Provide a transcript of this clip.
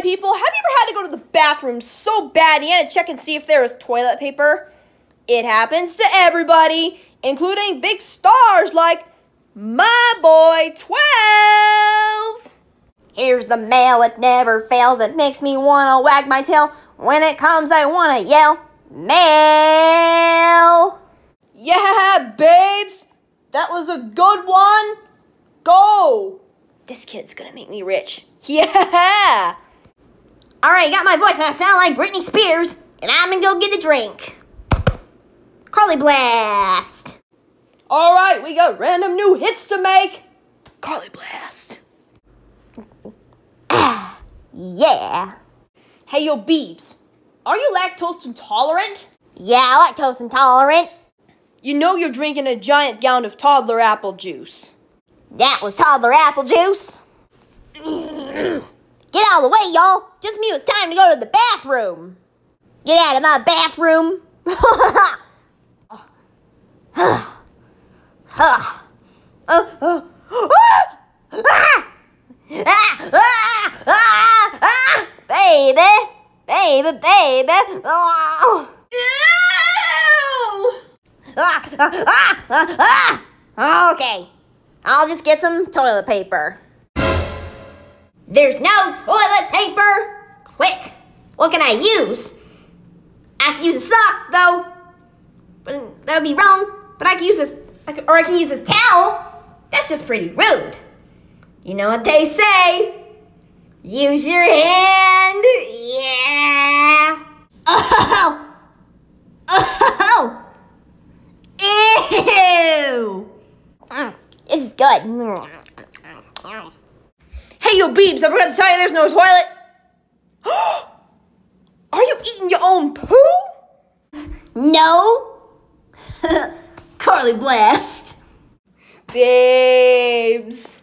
people, have you ever had to go to the bathroom so bad you had to check and see if there was toilet paper? It happens to everybody, including big stars like my boy 12. Here's the mail, it never fails. It makes me wanna wag my tail. When it comes, I wanna yell, Mail! Yeah, babes, that was a good one. Go. This kid's gonna make me rich. Yeah. Alright, got my voice and I sound like Britney Spears, and I'm gonna go get a drink. Carly Blast! All right, we got random new hits to make. Carly Blast. ah, Yeah. Hey, yo, Beebs, are you lactose intolerant? Yeah, lactose intolerant. You know you're drinking a giant gallon of toddler apple juice. That was toddler apple juice. Get out of the way, y'all. Just me, it's time to go to the bathroom. Get out of my bathroom. baby, baby, baby. Oh. Okay, I'll just get some toilet paper. There's no toilet paper! Quick! What can I use? I can use a sock, though. But that would be wrong. But I can use this, I can- or I can use this towel. That's just pretty rude. You know what they say? Use your hand. Yeah. Oh! Oh! Ew! This is good. Hey, yo, Beebs, I forgot to tell you there's no toilet. Eating your own poo? No? Carly Blast. Babes.